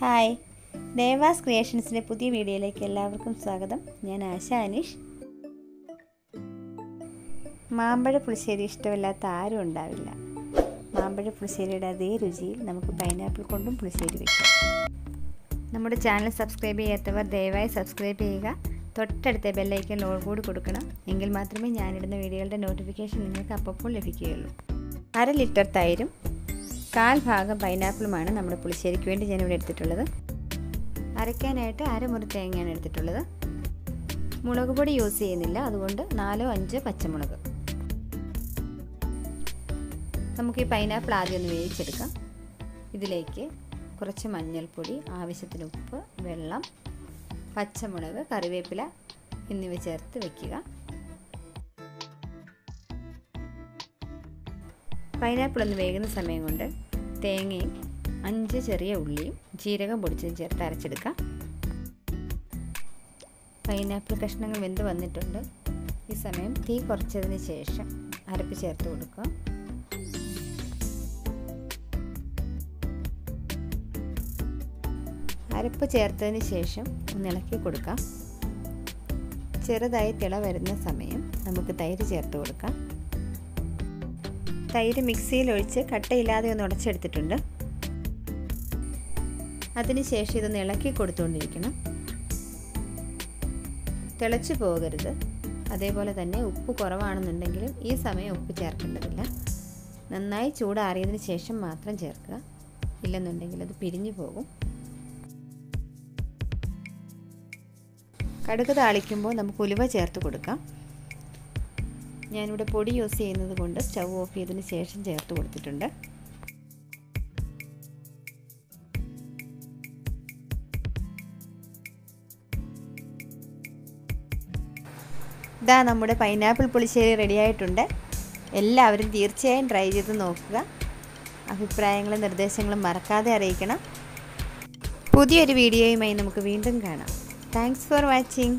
Hi. Dewas ക്രിയേഷൻസിന്റെ പുതിയ വീഡിയോയിലേക്ക് എല്ലാവർക്കും സ്വാഗതം. ഞാൻ ആശ അനീഷ്. മാമ്പഴ പുളിശ്ശേരി ഇഷ്ടമില്ലാത്ത ആരും ഉണ്ടാവില്ല. മാമ്പഴ പുളിശ്ശേരിയുടെ അതേ രുചിയിൽ നമുക്ക് പൈനാപ്പിൾ കൊണ്ടും പുളിശ്ശേരി വയ്ക്കാം നമ്മുടെ ചാനൽ സബ്സ്ക്രൈബ് ചെയ്യാത്തവർ ദയവായി സബ്സ്ക്രൈബ് ചെയ്യുക. തൊട്ടടുത്ത ബെല്ലൈക്കൻ ലോൺ കൂടി കൊടുക്കണം. എങ്കിൽ മാത്രമേ ഞാനിടുന്ന വീഡിയോകളുടെ നോട്ടിഫിക്കേഷൻ നിങ്ങൾക്ക് അപ്പപ്പോൾ ലഭിക്കുകയുള്ളൂ. അര ലിറ്റർ തൈരും കാൽ ഭാഗം പൈനാപ്പിളുമാണ് നമ്മുടെ പുളിശ്ശേരിക്ക് വേണ്ടി ഞാനിവിടെ എടുത്തിട്ടുള്ളത്. അരയ്ക്കാനായിട്ട് അരമുറി തേങ്ങയാണ് എടുത്തിട്ടുള്ളത്. മുളക് പൊടി യൂസ് ചെയ്യുന്നില്ല അതുകൊണ്ട് നാലോ അഞ്ചോ പച്ചമുളക്. നമുക്ക് ഈ പൈനാപ്പിൾ ആദ്യം ഒന്ന് വേവിച്ചെടുക്കാം. ഇതിലേക്ക് കുറച്ച് മഞ്ഞൾപ്പൊടി ആവശ്യത്തിന് ഉപ്പ് വെള്ളം പച്ചമുളക് കറിവേപ്പില എന്നിവ ചേർത്ത് വയ്ക്കുക പൈനാപ്പിൾ ഒന്ന് വേകുന്ന സമയം കൊണ്ട് തേങ്ങയും അഞ്ച് ചെറിയ ഉള്ളിയും ജീരകം പൊടിച്ചതും ചേർത്ത് അരച്ചെടുക്കാം. പൈനാപ്പിൾ കഷ്ണങ്ങൾ വെന്ത് വന്നിട്ടുണ്ട്. ഈ സമയം തീ കുറച്ചതിന് ശേഷം അരപ്പ് ചേർത്ത് കൊടുക്കുക. അരപ്പ് ചേർത്തതിന് ശേഷം ഒന്ന് ഇളക്കി കൊടുക്കാം. ചെറുതായി തിള വരുന്ന സമയം നമുക്ക് തൈര് ചേർത്ത് കൊടുക്കാം. തൈര് മിക്സിയിൽ ഒഴിച്ച് കട്ടയില്ലാതെ ഒന്ന് ഉടച്ചെടുത്തിട്ടുണ്ട്. അതിനുശേഷം ഇതൊന്ന് ഇളക്കി കൊടുത്തുകൊണ്ടിരിക്കണം. തിളച്ചു പോകരുത്. അതേപോലെ തന്നെ ഉപ്പ് കുറവാണെന്നുണ്ടെങ്കിലും ഈ സമയം ഉപ്പ് ചേർക്കേണ്ടതില്ല. നന്നായി ചൂടാറിയതിന് ശേഷം മാത്രം ചേർക്കുക. ഇല്ലെന്നുണ്ടെങ്കിൽ അത് പിരിഞ്ഞു പോകും. കടുക് താളിക്കുമ്പോൾ നമുക്ക് ഉലുവ ചേർത്ത് കൊടുക്കാം. ഞാനിവിടെ പൊടി യൂസ് ചെയ്യുന്നത് കൊണ്ട് സ്റ്റൗ ഓഫ് ചെയ്തതിന് ശേഷം ചേർത്ത് കൊടുത്തിട്ടുണ്ട്. ഇതാ നമ്മുടെ പൈനാപ്പിൾ പുളിശ്ശേരി റെഡിയായിട്ടുണ്ട് എല്ലാവരും തീർച്ചയായും ട്രൈ ചെയ്ത് നോക്കുക. അഭിപ്രായങ്ങളും നിർദ്ദേശങ്ങളും മറക്കാതെ അറിയിക്കണം. പുതിയൊരു വീഡിയോയുമായി നമുക്ക് വീണ്ടും കാണാം. Thanks for watching